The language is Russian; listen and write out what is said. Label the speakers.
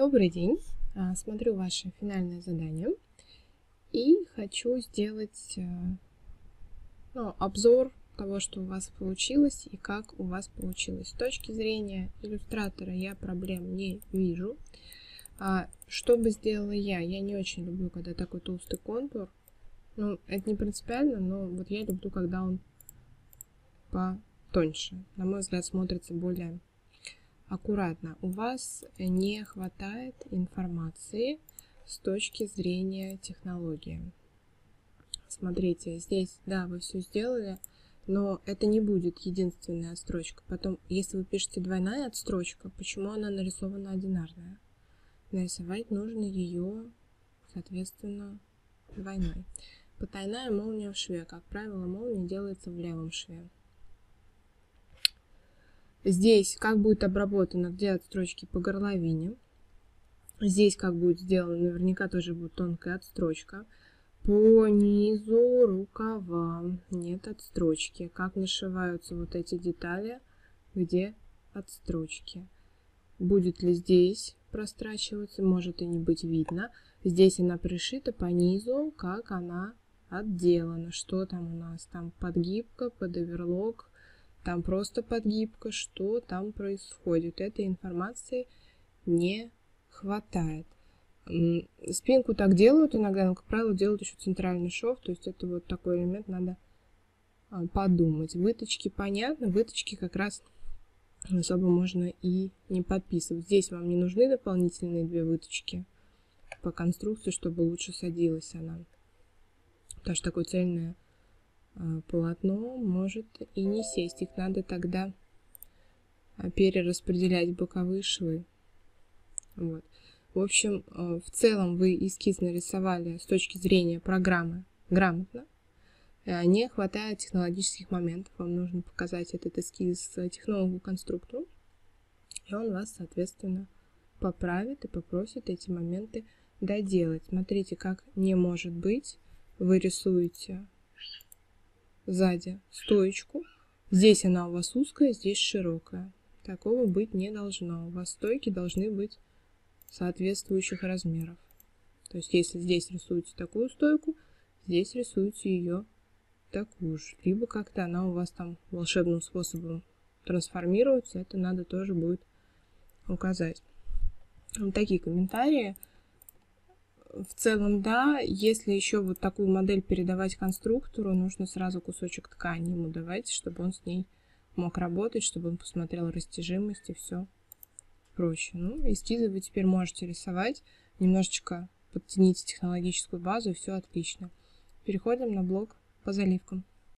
Speaker 1: Добрый день! А, смотрю ваше финальное задание и хочу сделать э, ну, обзор того, что у вас получилось и как у вас получилось. С точки зрения иллюстратора я проблем не вижу. А что бы сделала я? Я не очень люблю, когда такой толстый контур. Ну, это не принципиально, но вот я люблю, когда он потоньше. На мой взгляд, смотрится более аккуратно. У вас не хватает информации с точки зрения технологии. Смотрите, здесь, да, вы все сделали, но это не будет единственная отстрочка. Потом, если вы пишете двойная отстрочка, почему она нарисована одинарная? Нарисовать нужно ее, соответственно, двойной. Потайная молния в шве. Как правило, молния делается в левом шве. Здесь как будет обработано, где отстрочки по горловине. Здесь как будет сделано, наверняка тоже будет тонкая отстрочка. По низу рукава нет отстрочки. Как нашиваются вот эти детали, где отстрочки. Будет ли здесь прострачиваться, может и не быть видно. Здесь она пришита по низу, как она отделана. Что там у нас? Там подгибка, подоверлок, там просто подгибка, что там происходит. Этой информации не хватает. Спинку так делают иногда, но, как правило, делают еще центральный шов, то есть это вот такой элемент надо а, подумать. Выточки понятно, выточки как раз особо можно и не подписывать. Здесь вам не нужны дополнительные две выточки по конструкции, чтобы лучше садилась она. Потому что такое цельное полотно может и не сесть. Их надо тогда а, перераспределять боковые швы. Вот. В общем, а, в целом вы эскиз нарисовали с точки зрения программы грамотно. Не хватает технологических моментов. Вам нужно показать этот эскиз технологу-конструктору. И он вас, соответственно, поправит и попросит эти моменты доделать. Смотрите, как не может быть. Вы рисуете сзади стоечку. Здесь она у вас узкая, здесь широкая. Такого быть не должно. У вас стойки должны быть соответствующих размеров. То есть, если здесь рисуете такую стойку, здесь рисуете ее такую же. Либо как-то она у вас там волшебным способом трансформируется, это надо тоже будет указать. Вот такие комментарии в целом, да, если еще вот такую модель передавать конструктору, нужно сразу кусочек ткани ему давать, чтобы он с ней мог работать, чтобы он посмотрел растяжимость и все проще. Ну, эскизы вы теперь можете рисовать, немножечко подтяните технологическую базу, и все отлично. Переходим на блок по заливкам.